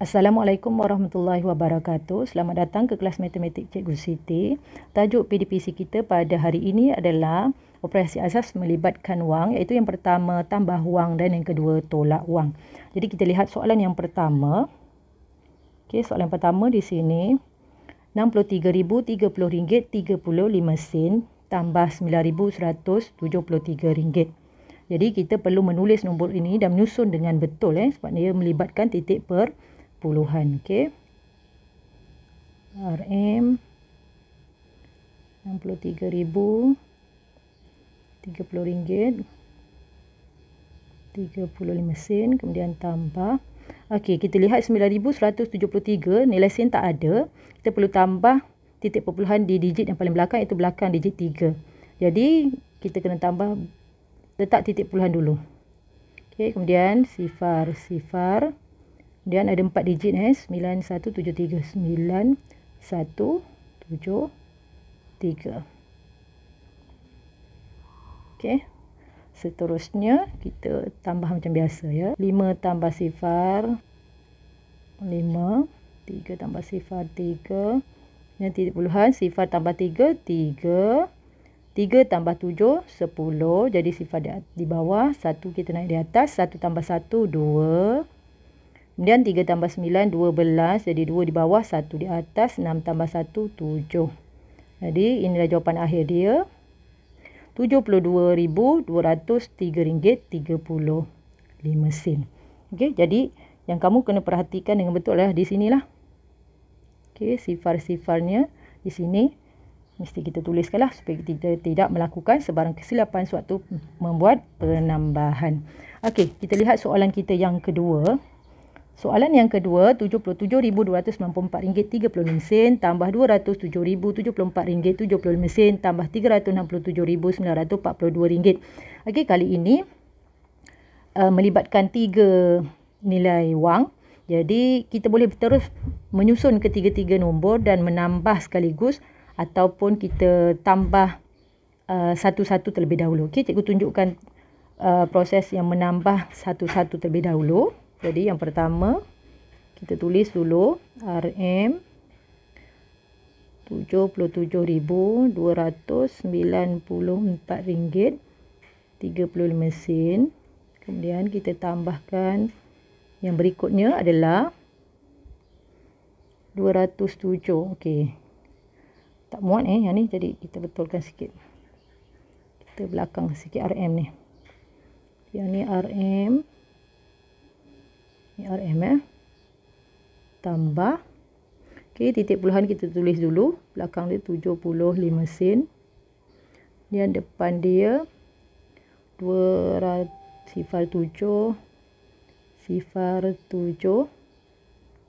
Assalamualaikum warahmatullahi wabarakatuh. Selamat datang ke kelas matematik Cikgu Siti. Tajuk PDPC kita pada hari ini adalah operasi asas melibatkan wang iaitu yang pertama tambah wang dan yang kedua tolak wang. Jadi kita lihat soalan yang pertama. Okey, soalan pertama di sini RM63,030.35 sen tambah RM9,173. Jadi kita perlu menulis nombor ini dan menyusun dengan betul eh sebab dia melibatkan titik per puluhan. Okey. RM 63,000 RM30 35 sen kemudian tambah Okey, kita lihat 9173 nilai sen tak ada. Kita perlu tambah titik perpuluhan di digit yang paling belakang iaitu belakang digit 3. Jadi, kita kena tambah letak titik puluhan dulu. Okey, kemudian sifar sifar Kemudian ada empat digit eh. 9173. 9173. Okey. Seterusnya kita tambah macam biasa ya. 5 tambah sifar. 5. 3 tambah sifar 3. Yang titik puluhan. Sifar tambah 3. 3. 3 tambah 7. 10. Jadi sifar di, di bawah. 1 kita naik di atas. 1 tambah 1. 2. Kemudian 3 tambah 9, 12. Jadi 2 di bawah, 1 di atas. 6 tambah 1, 7. Jadi inilah jawapan akhir dia. RM72,203.35. Okey, jadi yang kamu kena perhatikan dengan betul adalah di sinilah. Okey, sifar-sifarnya di sini. Mesti kita tuliskanlah supaya kita tidak melakukan sebarang kesilapan sewaktu membuat penambahan. Okey, kita lihat soalan kita yang kedua. Soalan yang kedua, RM77,294.35 tambah RM207,074.75 tambah RM367,942. Okey, kali ini uh, melibatkan tiga nilai wang. Jadi, kita boleh terus menyusun ketiga-tiga nombor dan menambah sekaligus ataupun kita tambah uh, satu-satu terlebih dahulu. Okey, cikgu tunjukkan uh, proses yang menambah satu-satu terlebih dahulu. Jadi yang pertama kita tulis dulu RM 77,294 ringgit 35 sen. Kemudian kita tambahkan yang berikutnya adalah 207. Okey. Tak muat eh yang ni jadi kita betulkan sikit. Kita belakang sikit RM ni. Yang ni RM RM eh. Tambah. Okey, titik puluhan kita tulis dulu. Belakang dia 75 sen. Dan depan dia 200 sifar 7 sifar 7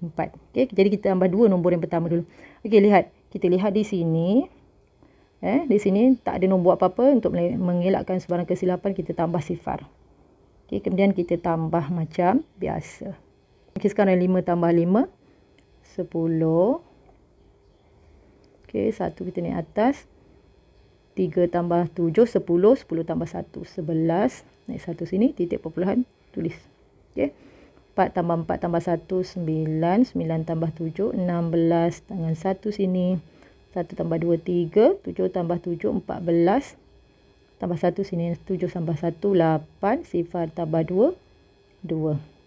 4. Okey, jadi kita tambah dua nombor yang pertama dulu. Okey, lihat. Kita lihat di sini. Eh, di sini tak ada nombor apa-apa untuk mengelakkan sebarang kesilapan kita tambah sifar. Okay, kemudian kita tambah macam biasa. Okay, sekarang 5 tambah 5. 10. Okay, 1 kita naik atas. 3 tambah 7, 10. 10 tambah 1, 11. Naik 1 sini, titik perpuluhan, tulis. Okay. 4 tambah 4 tambah 1, 9. 9 tambah 7, 16. Tangan 1 sini. 1 tambah 2, 3. 7 tambah 7, 14 tambah 1 sini 7 tambah 1 8 sifar tambah 2 2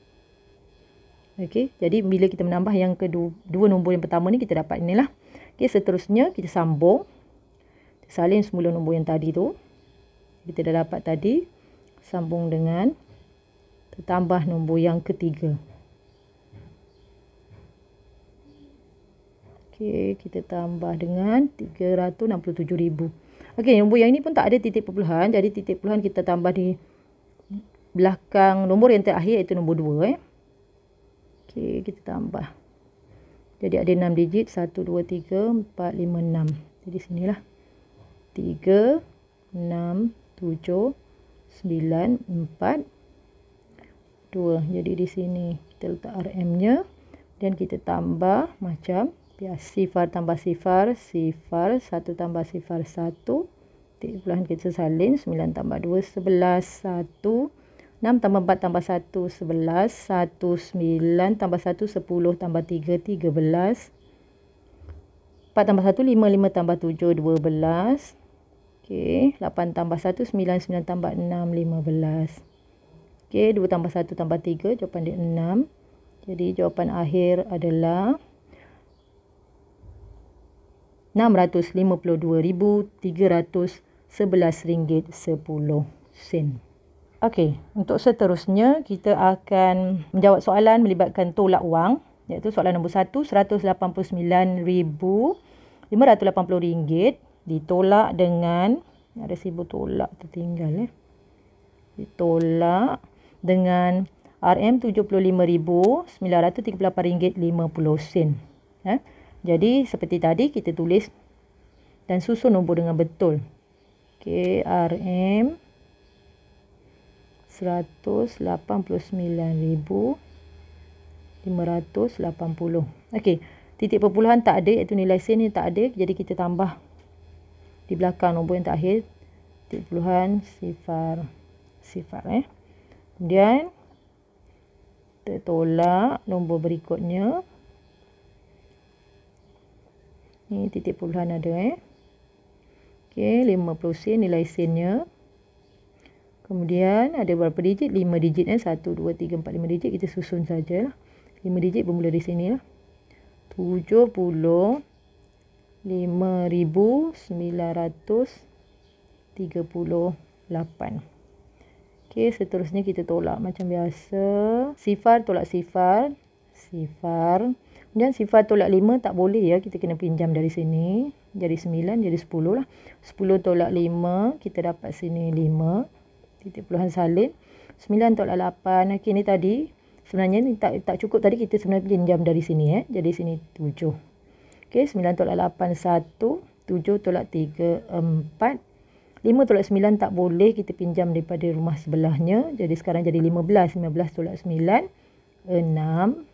Okey, jadi bila kita menambah yang kedua dua nombor yang pertama ni kita dapat inilah. Okey, seterusnya kita sambung. Kita salin semula nombor yang tadi tu. Kita dah dapat tadi sambung dengan tambah nombor yang ketiga. Okey, kita tambah dengan 367,000. Okey, nombor yang ini pun tak ada titik perpuluhan. Jadi titik perpuluhan kita tambah di belakang nombor yang terakhir iaitu nombor 2 eh. Okey, kita tambah. Jadi ada 6 digit 1 2 3 4 5 6. Jadi sinilah. 3 6 7 9 4 2. Jadi di sini kita letak RM-nya dan kita tambah macam Ya, sifar tambah sifar, sifar, satu tambah sifar satu. Titik puluhan kita salin, sembilan tambah dua, sebelas, satu. 6 tambah 4 tambah 1, 11. 1, 9 tambah 1, 10 tambah 3, 13. 4 tambah 1, 5. 5 tambah 7, 12. Okey, 8 tambah 1, 9. 9 tambah 6, 15. Okey, 2 tambah 1 tambah 3, jawapan dia 6. Jadi jawapan akhir adalah 652,311 ringgit 10 sen. Okey, untuk seterusnya kita akan menjawab soalan melibatkan tolak wang iaitu soalan nombor 1 189,580 ringgit ditolak dengan ada sibuk tolak tertinggal eh. Ditolak dengan RM75,938 ringgit 50 sen. Eh. Jadi seperti tadi kita tulis dan susun nombor dengan betul. KRM 189,580. Okey, titik perpuluhan tak ada iaitu nilai sen ni tak ada. Jadi kita tambah di belakang nombor yang terakhir titik perpuluhan sifar sifar eh. Kemudian tolak nombor berikutnya Ni titik puluhan ada eh. Okey, 50 sen nilai sennya. Kemudian ada berapa digit? 5 digit eh. 1, 2, 3, 4, 5 digit. Kita susun sajalah. 5 digit bermula di sini lah. 70 5,938. Okey, seterusnya kita tolak macam biasa. Sifar tolak sifar. Sifar. Kemudian sifar tolak 5 tak boleh ya. Kita kena pinjam dari sini. Jadi 9, jadi 10 lah. 10 tolak 5, kita dapat sini 5. Titik puluhan salin. 9 tolak 8. Okey, ni tadi. Sebenarnya ni tak, tak cukup tadi kita sebenarnya pinjam dari sini. Eh. Jadi sini 7. Okey, 9 tolak 8, 1. 7 tolak 3, 4. 5 tolak 9 tak boleh kita pinjam daripada rumah sebelahnya. Jadi sekarang jadi 15. 15 tolak 9, 6.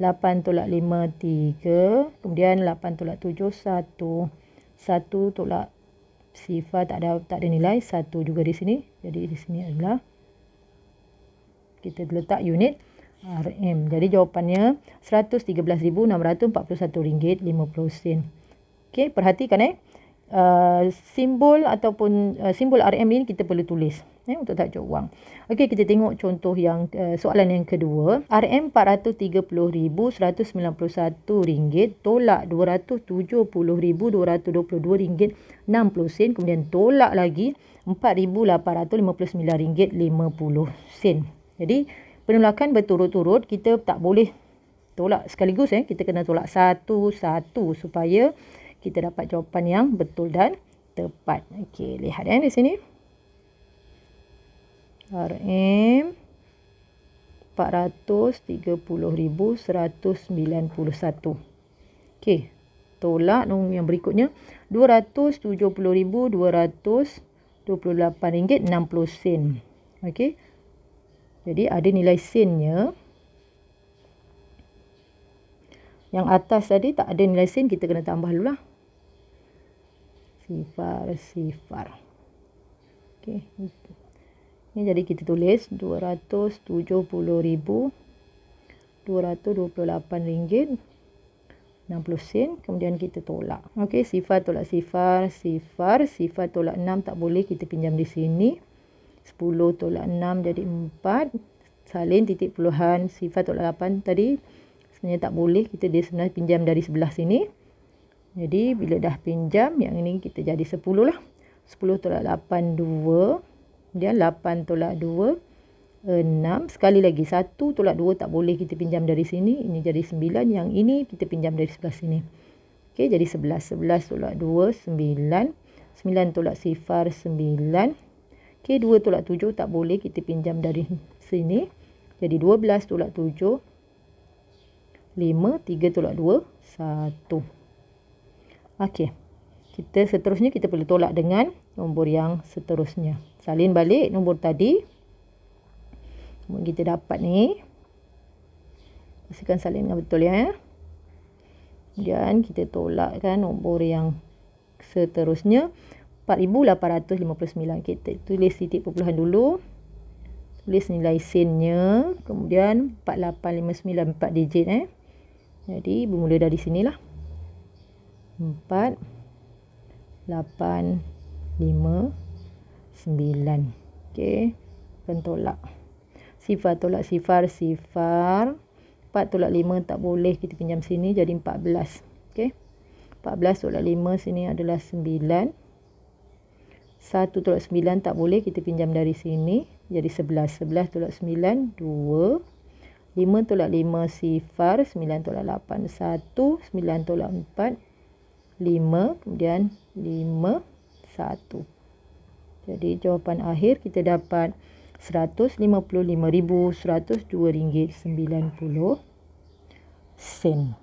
8 tolak 5, 3. Kemudian 8 tolak 7, 1. 1 tolak sifar tak ada tak ada nilai. 1 juga di sini. Jadi di sini adalah kita letak unit RM. Jadi jawapannya RM113,641.50. Okey, perhatikan eh. Uh, simbol ataupun uh, simbol RM ni kita perlu tulis eh, untuk tajuk wang. Okey, kita tengok contoh yang uh, soalan yang kedua. RM RM430,191 ringgit tolak RM270,222 ringgit 60 sen. Kemudian tolak lagi RM4,859 ringgit 50 sen. Jadi, penolakan berturut-turut kita tak boleh tolak sekaligus. Eh. Kita kena tolak satu-satu supaya kita dapat jawapan yang betul dan tepat. Okey, lihat eh, di sini. RM 430,191. Okey. Tolak nombor yang berikutnya RM270,228.60. Okey. Jadi ada nilai sennya. Yang atas tadi tak ada nilai sen kita kena tambah dulu lah. Sifar, sifar. Okey. Ini jadi kita tulis RM270,228 60 sen. Kemudian kita tolak. Okey, sifar tolak sifar. Sifar. Sifar tolak 6 tak boleh. Kita pinjam di sini. 10 tolak 6 jadi 4. Salin titik puluhan. Sifar tolak 8 tadi. Sebenarnya tak boleh. Kita dia sebenarnya pinjam dari sebelah sini. Jadi bila dah pinjam. Yang ini kita jadi 10 lah. 10 tolak 8 2. Kemudian 8 tolak 2, 6. Sekali lagi, 1 tolak 2 tak boleh kita pinjam dari sini. Ini jadi 9. Yang ini kita pinjam dari sebelah sini. Okey, jadi 11. 11 tolak 2, 9. 9 tolak sifar, 9. Okey, 2 tolak 7 tak boleh kita pinjam dari sini. Jadi 12 tolak 7, 5. 3 tolak 2, 1. Okey. Kita seterusnya kita perlu tolak dengan nombor yang seterusnya salin balik nombor tadi. Nombor kita dapat ni. Pastikan salin dengan betul ya. Kemudian kita tolakkan nombor yang seterusnya. 4859 kita tulis titik perpuluhan dulu. Tulis nilai sennya kemudian 4859 4 digit eh. Jadi bermula dari sinilah. 4 8 5 9 okey. Pentolak. Sifar tolak sifar sifar. 4 tolak 5 tak boleh kita pinjam sini jadi 14 okey. 14 tolak 5 sini adalah 9 1 tolak 9 tak boleh kita pinjam dari sini jadi 11 11 tolak 9 2 5 tolak 5 sifar. 9 tolak 8 1 9 tolak 4 5 kemudian 5 1 jadi jawapan akhir kita dapat RM155,102.90 sen